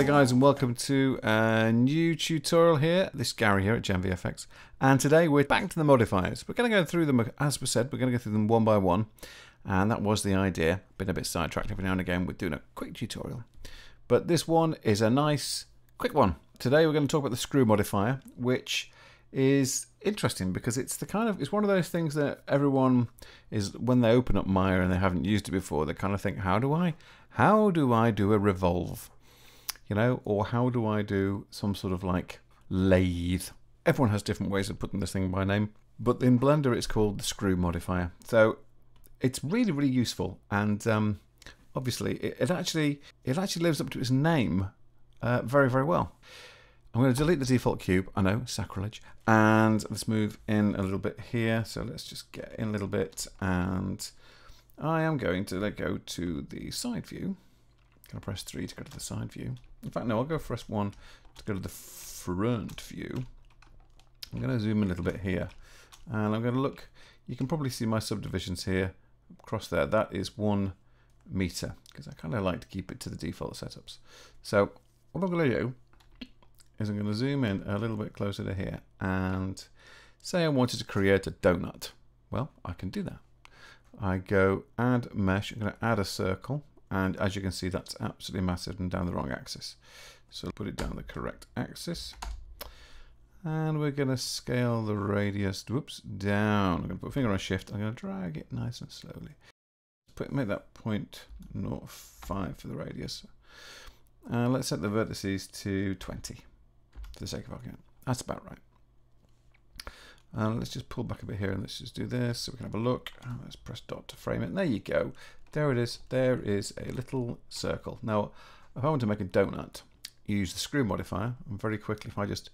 there guys and welcome to a new tutorial here. This is Gary here at Gen GenVFX and today we're back to the modifiers. We're going to go through them as we said, we're going to go through them one by one and that was the idea. Been a bit sidetracked every now and again we're doing a quick tutorial. But this one is a nice quick one. Today we're going to talk about the screw modifier which is interesting because it's the kind of it's one of those things that everyone is when they open up Maya and they haven't used it before they kind of think how do I how do I do a revolve you know, or how do I do some sort of like lathe? Everyone has different ways of putting this thing by name, but in Blender it's called the screw modifier. So it's really, really useful, and um, obviously it, it, actually it actually lives up to its name uh, very, very well. I'm going to delete the default cube. I know, sacrilege. And let's move in a little bit here. So let's just get in a little bit, and I am going to let go to the side view. To press 3 to go to the side view. In fact, no, I'll go press 1 to go to the front view. I'm going to zoom a little bit here. And I'm going to look, you can probably see my subdivisions here across there. That is one meter because I kind of like to keep it to the default setups. So what I'm going to do is I'm going to zoom in a little bit closer to here and say I wanted to create a donut. Well, I can do that. I go add mesh, I'm going to add a circle and as you can see, that's absolutely massive and down the wrong axis. So put it down the correct axis. And we're going to scale the radius, whoops, down. I'm going to put finger on shift. I'm going to drag it nice and slowly. Put, make that point 0.05 for the radius. Uh, let's set the vertices to 20 for the sake of argument. That's about right. And let's just pull back a bit here and let's just do this so we can have a look. Oh, let's press dot to frame it. And there you go. There it is. There is a little circle. Now, if I want to make a donut, use the screw modifier. And very quickly, if I just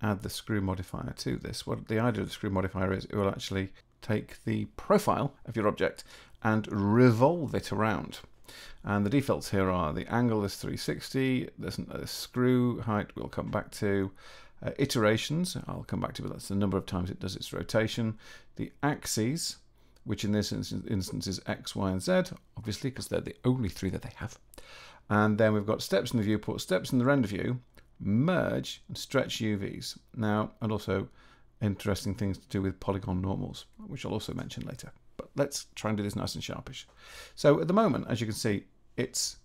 add the screw modifier to this, what the idea of the screw modifier is, it will actually take the profile of your object and revolve it around. And the defaults here are the angle is 360, there's a screw height we'll come back to, uh, iterations, I'll come back to, but that's the number of times it does its rotation. The axes, which in this instance is X, Y, and Z, obviously, because they're the only three that they have. And then we've got steps in the viewport, steps in the render view, merge, and stretch UVs. Now, and also interesting things to do with polygon normals, which I'll also mention later. But let's try and do this nice and sharpish. So at the moment, as you can see, it's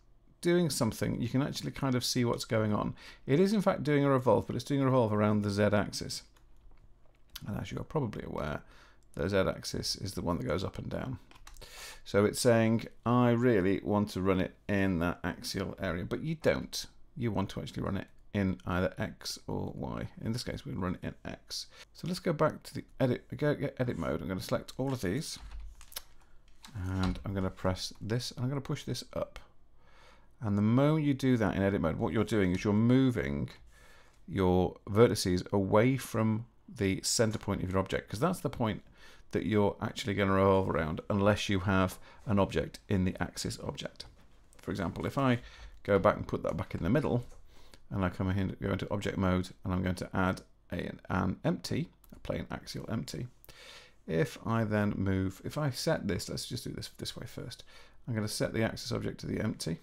doing something. You can actually kind of see what's going on. It is in fact doing a revolve, but it's doing a revolve around the Z axis. And as you are probably aware, the z-axis is the one that goes up and down. So it's saying, I really want to run it in that axial area, but you don't. You want to actually run it in either X or Y. In this case, we run it in X. So let's go back to the edit, go get edit mode. I'm going to select all of these and I'm going to press this and I'm going to push this up. And the moment you do that in edit mode, what you're doing is you're moving your vertices away from the center point of your object because that's the point that you're actually going to revolve around unless you have an object in the axis object. For example, if I go back and put that back in the middle, and I come in, go into object mode, and I'm going to add a, an empty, a plain axial empty. If I then move, if I set this, let's just do this this way first. I'm going to set the axis object to the empty.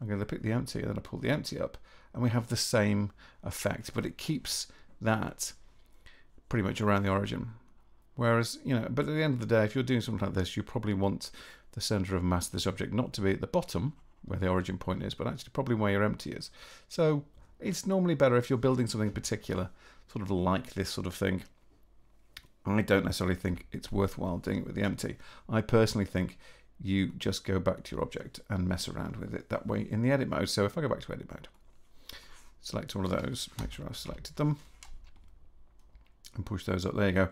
I'm going to pick the empty, and then I pull the empty up, and we have the same effect, but it keeps that pretty much around the origin. Whereas, you know, but at the end of the day, if you're doing something like this, you probably want the center of mass of this object not to be at the bottom, where the origin point is, but actually probably where your empty is. So it's normally better if you're building something particular, sort of like this sort of thing. I don't necessarily think it's worthwhile doing it with the empty. I personally think you just go back to your object and mess around with it that way in the edit mode. So if I go back to edit mode, select all of those, make sure I've selected them, and push those up. There you go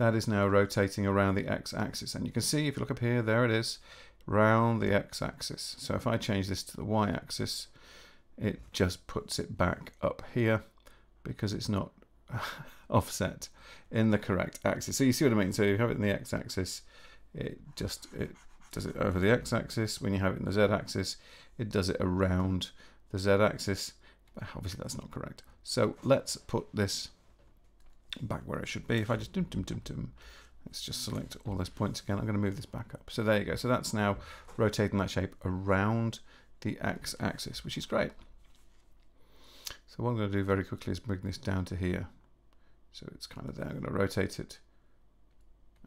that is now rotating around the x-axis. And you can see, if you look up here, there it is, round the x-axis. So if I change this to the y-axis, it just puts it back up here because it's not offset in the correct axis. So you see what I mean? So you have it in the x-axis, it just it does it over the x-axis. When you have it in the z-axis, it does it around the z-axis. Obviously that's not correct. So let's put this back where it should be. If I just dum dum dum dum, let's just select all those points again. I'm going to move this back up. So there you go. So that's now rotating that shape around the x-axis, which is great. So what I'm going to do very quickly is bring this down to here. So it's kind of there. I'm going to rotate it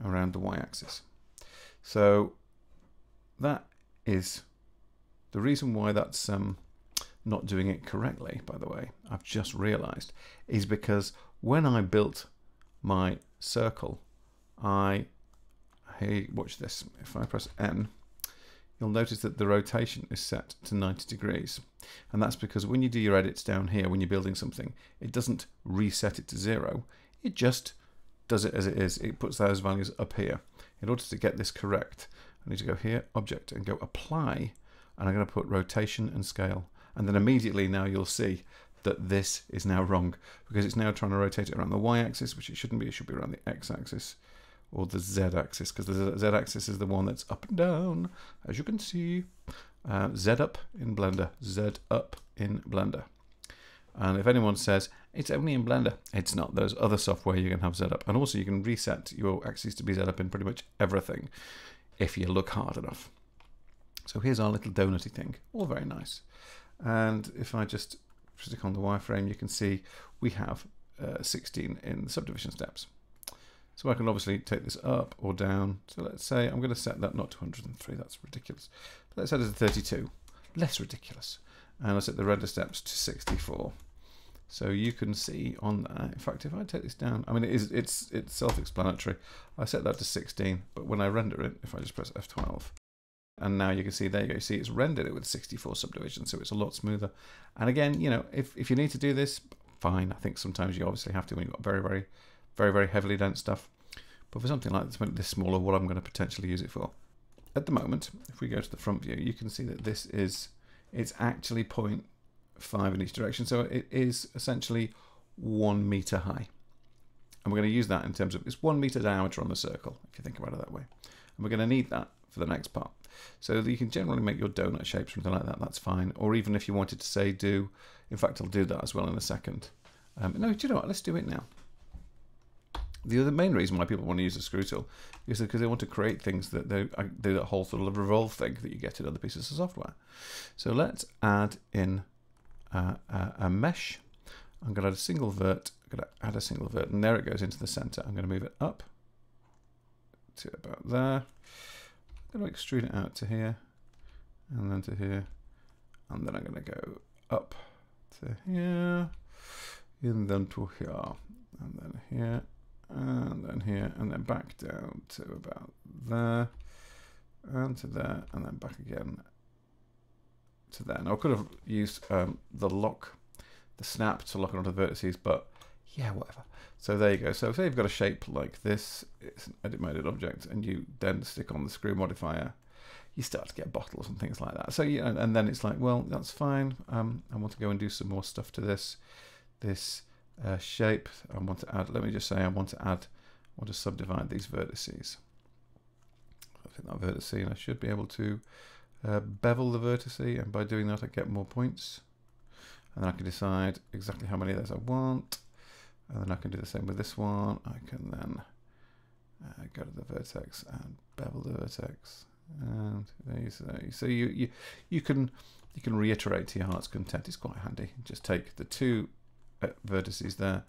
around the y-axis. So that is the reason why that's um, not doing it correctly, by the way, I've just realized, is because when I built my circle, I, hey, watch this, if I press N, you'll notice that the rotation is set to 90 degrees. And that's because when you do your edits down here, when you're building something, it doesn't reset it to zero. It just does it as it is. It puts those values up here. In order to get this correct, I need to go here, object, and go apply. And I'm going to put rotation and scale. And then immediately now you'll see that this is now wrong because it's now trying to rotate it around the y-axis, which it shouldn't be. It should be around the x-axis or the z-axis because the z-axis is the one that's up and down, as you can see. Uh, z up in Blender, Z up in Blender. And if anyone says it's only in Blender, it's not. There's other software you can have Z up. And also you can reset your axes to be Z up in pretty much everything if you look hard enough. So here's our little donutty thing, all very nice. And if I just stick on the wireframe, you can see we have uh, 16 in the subdivision steps. So I can obviously take this up or down. So let's say I'm going to set that not to 103, that's ridiculous. But let's set it to 32, less ridiculous. And I'll set the render steps to 64. So you can see on that, in fact, if I take this down, I mean, it is, it's, it's self-explanatory. I set that to 16, but when I render it, if I just press F12, and now you can see there you go. See it's rendered it with 64 subdivisions, so it's a lot smoother. And again, you know, if, if you need to do this, fine. I think sometimes you obviously have to when you've got very, very, very, very heavily dense stuff. But for something like this, this smaller, what I'm going to potentially use it for. At the moment, if we go to the front view, you can see that this is, it's actually 0.5 in each direction. So it is essentially one meter high. And we're going to use that in terms of, it's one meter diameter on the circle, if you think about it that way. And we're going to need that for the next part. So you can generally make your donut shape, something like that, that's fine. Or even if you wanted to say do, in fact, I'll do that as well in a second. Um, no, do you know what? Let's do it now. The other main reason why people want to use a screw tool is because they want to create things that they uh, do that whole sort of revolve thing that you get in other pieces of software. So let's add in a, a mesh. I'm going to add a single vert. I'm going to add a single vert, and there it goes into the center. I'm going to move it up to about there. I'm going to extrude it out to here, and then to here, and then I'm going to go up to here, and then to here, and then here, and then here, and then back down to about there, and to there, and then back again to there. Now I could have used um, the lock, the snap to lock onto the vertices, but yeah, whatever. So there you go. So say you've got a shape like this, it's an edit mode object, and you then stick on the screw modifier, you start to get bottles and things like that. So yeah, and then it's like, well, that's fine. Um, I want to go and do some more stuff to this, this uh, shape. I want to add. Let me just say, I want to add. I want to subdivide these vertices. I think that vertice, and I should be able to uh, bevel the vertice, and by doing that, I get more points. And then I can decide exactly how many of those I want. And then I can do the same with this one. I can then uh, go to the vertex and bevel the vertex. And there you go. So you, you, you can you can reiterate to your heart's content. It's quite handy. Just take the two uh, vertices there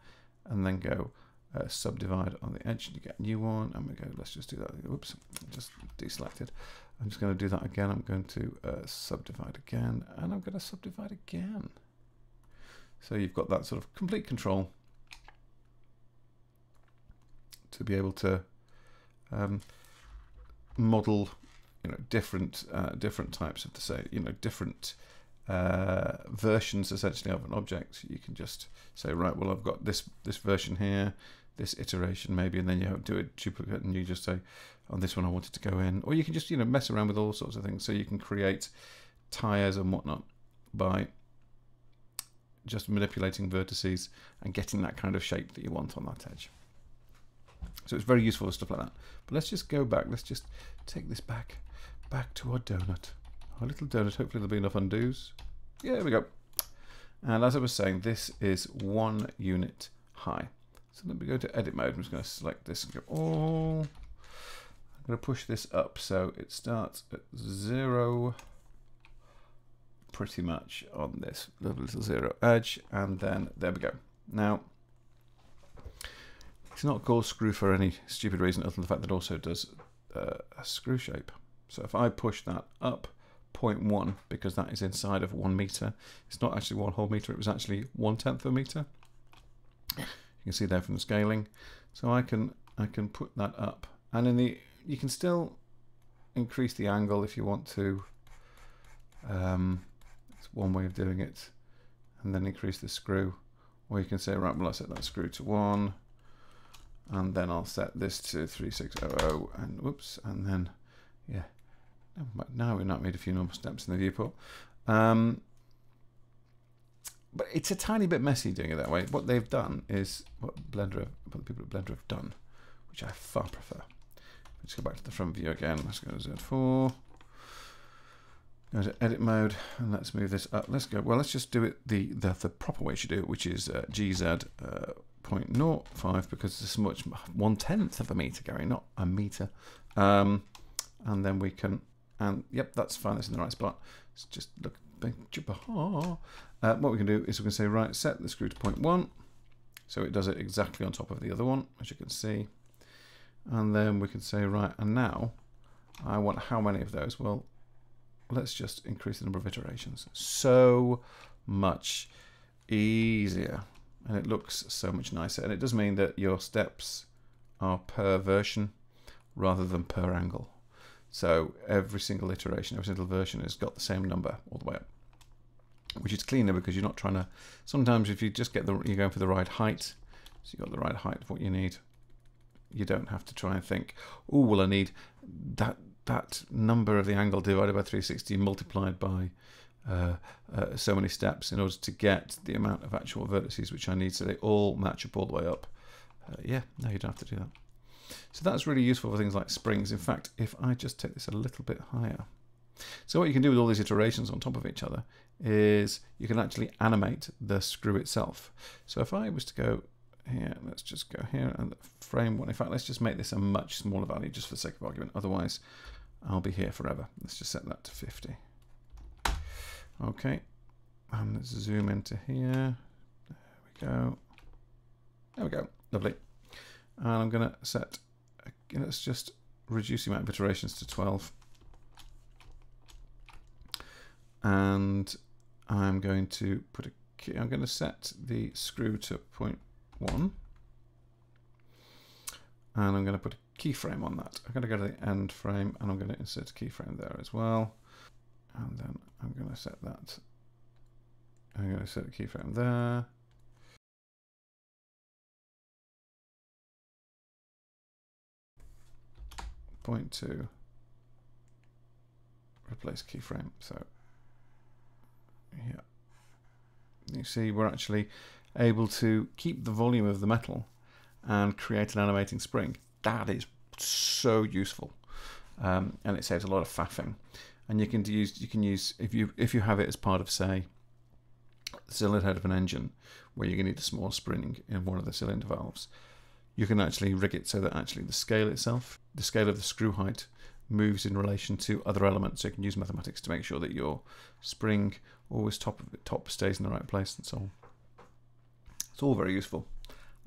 and then go uh, subdivide on the edge and you get a new one. And we go, let's just do that. Oops, just deselected. I'm just going to do that again. I'm going to uh, subdivide again and I'm going to subdivide again. So you've got that sort of complete control to be able to um, model you know different uh, different types of the say you know different uh, versions essentially of an object. You can just say right well I've got this this version here this iteration maybe and then you do a duplicate and you just say on this one I wanted to go in. Or you can just you know mess around with all sorts of things. So you can create tires and whatnot by just manipulating vertices and getting that kind of shape that you want on that edge. So it's very useful for stuff like that. But let's just go back. Let's just take this back, back to our donut. Our little donut. Hopefully there'll be enough undos. Yeah, there we go. And as I was saying, this is one unit high. So let me go to edit mode. I'm just going to select this and go all. I'm going to push this up so it starts at zero pretty much on this little zero edge, and then there we go. Now, it's not called screw for any stupid reason other than the fact that it also does uh, a screw shape. So if I push that up 0.1, because that is inside of one meter, it's not actually one whole meter, it was actually one tenth of a meter. You can see there from the scaling. So I can I can put that up, and in the you can still increase the angle if you want to. Um, it's one way of doing it, and then increase the screw. Or you can say, right, well, I set that screw to one, and then I'll set this to 3600, and whoops, and then, yeah. Now we've not made a few normal steps in the viewport. Um, but it's a tiny bit messy doing it that way. What they've done is what Blender, what the people at Blender have done, which I far prefer. Let's go back to the front view again. Let's go to Z4. Go to edit mode and let's move this up. Let's go. Well, let's just do it the the, the proper way to do it, which is uh, GZ uh, 0.05 because it's much one tenth of a meter, Gary, not a meter. Um, and then we can, and yep, that's fine. That's in the right spot. Let's just look. Uh, what we can do is we can say right, set the screw to 0.1, so it does it exactly on top of the other one, as you can see. And then we can say right, and now I want how many of those? Well, let's just increase the number of iterations. So much easier and it looks so much nicer. And it does mean that your steps are per version rather than per angle. So every single iteration every single version has got the same number all the way up which is cleaner because you're not trying to sometimes if you just get the you're going for the right height so you've got the right height of what you need you don't have to try and think oh well I need that that number of the angle divided by 360 multiplied by uh, uh, so many steps in order to get the amount of actual vertices which I need so they all match up all the way up. Uh, yeah, no, you don't have to do that. So that's really useful for things like springs. In fact, if I just take this a little bit higher. So what you can do with all these iterations on top of each other is you can actually animate the screw itself. So if I was to go here, let's just go here and frame one. In fact, let's just make this a much smaller value just for the sake of argument. Otherwise, I'll be here forever. Let's just set that to 50. Okay, and let's zoom into here. There we go. There we go. Lovely. And I'm going to set, let's just reduce the amount of iterations to 12. And I'm going to put a key, I'm going to set the screw to 0.1. And I'm going to put a keyframe on that. I'm going to go to the end frame and I'm going to insert a keyframe there as well and then I'm going to set that. I'm going to set a keyframe there. Point two. Replace keyframe. So yeah, you see we're actually able to keep the volume of the metal and create an animating spring. That is so useful, um, and it saves a lot of faffing and you can use you can use if you if you have it as part of say the cylinder head of an engine where you're going to need a small spring in one of the cylinder valves you can actually rig it so that actually the scale itself the scale of the screw height moves in relation to other elements. So you can use mathematics to make sure that your spring always top of it top stays in the right place and so on. It's all very useful.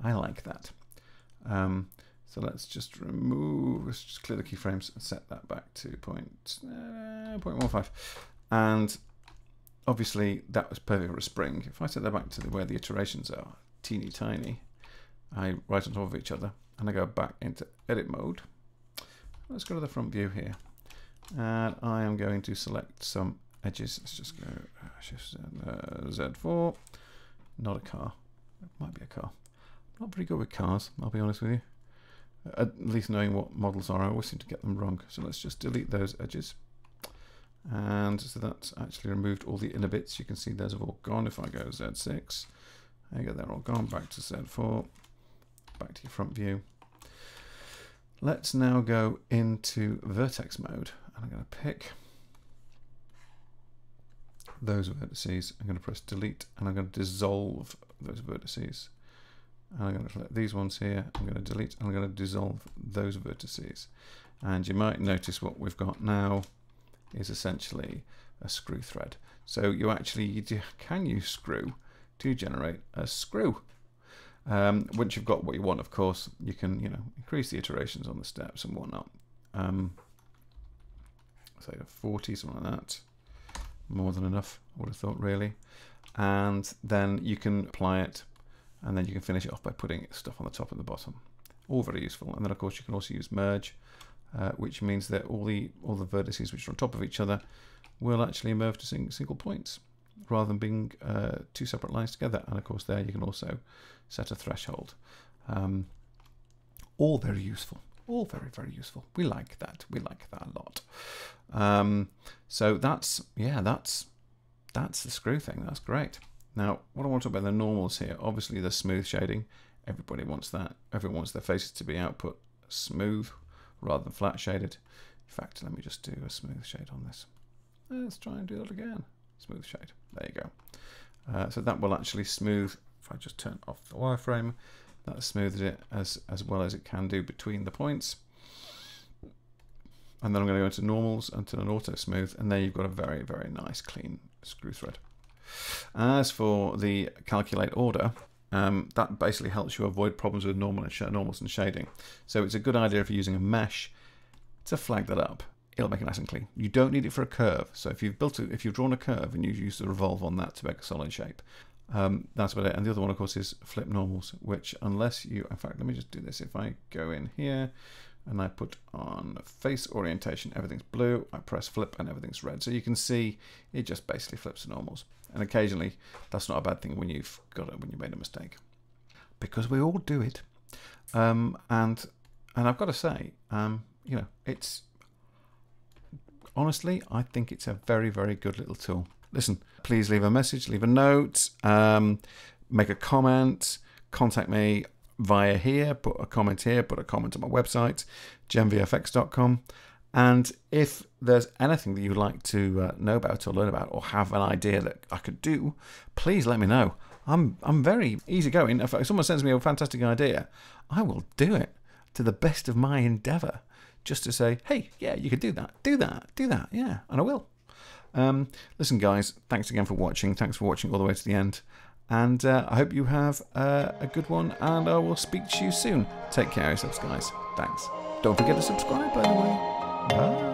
I like that. Um, so let's just remove, let's just clear the keyframes and set that back to point, uh, 0.15. And obviously that was perfect for a spring. If I set that back to the, where the iterations are, teeny tiny, I right on top of each other and I go back into edit mode. Let's go to the front view here. And I am going to select some edges. Let's just go uh, shift Z4. Uh, not a car. It might be a car. not very good with cars, I'll be honest with you at least knowing what models are, I always seem to get them wrong. So let's just delete those edges. And so that's actually removed all the inner bits. You can see those have all gone. If I go Z6, there you go, they're all gone. Back to Z4, back to your front view. Let's now go into vertex mode. And I'm going to pick those vertices. I'm going to press delete and I'm going to dissolve those vertices. And I'm going to select these ones here. I'm going to delete. I'm going to dissolve those vertices. And you might notice what we've got now is essentially a screw thread. So you actually you can use screw to generate a screw. Um, once you've got what you want, of course, you can you know increase the iterations on the steps and whatnot. Um, say 40, something like that. More than enough, I would have thought, really. And then you can apply it, and then you can finish it off by putting stuff on the top and the bottom. All very useful. And then, of course, you can also use merge, uh, which means that all the all the vertices which are on top of each other will actually merge to sing, single points rather than being uh, two separate lines together. And of course, there you can also set a threshold. Um, all very useful. All very, very useful. We like that. We like that a lot. Um, so that's, yeah, that's that's the screw thing. That's great. Now, what I want to talk about the normals here. Obviously, the smooth shading. Everybody wants that. Everyone wants their faces to be output smooth rather than flat shaded. In fact, let me just do a smooth shade on this. Let's try and do that again. Smooth shade. There you go. Uh, so that will actually smooth, if I just turn off the wireframe, that smoothes it as, as well as it can do between the points. And then I'm going to go into normals until an auto smooth, and there you've got a very, very nice clean screw thread. As for the calculate order, um, that basically helps you avoid problems with normal and normals and shading. So it's a good idea if you're using a mesh to flag that up it'll make it nice and clean. You don't need it for a curve. So if you've built it, if you've drawn a curve and you use the revolve on that to make a solid shape, um, that's about it. And the other one, of course, is flip normals, which unless you, in fact, let me just do this. If I go in here and I put on face orientation, everything's blue. I press flip and everything's red. So you can see it just basically flips the normals. And occasionally, that's not a bad thing when you've got it when you made a mistake, because we all do it. Um, and and I've got to say, um, you know, it's honestly, I think it's a very, very good little tool. Listen, please leave a message, leave a note, um, make a comment, contact me via here, put a comment here, put a comment on my website, genvfx.com. And if there's anything that you'd like to uh, know about or learn about or have an idea that I could do, please let me know. I'm I'm very easygoing. If someone sends me a fantastic idea, I will do it to the best of my endeavour just to say, hey, yeah, you could do that, do that, do that, yeah, and I will. Um, listen, guys, thanks again for watching. Thanks for watching all the way to the end. And uh, I hope you have uh, a good one, and I will speak to you soon. Take care of yourselves, guys. Thanks. Don't forget to subscribe, by the way. Bye.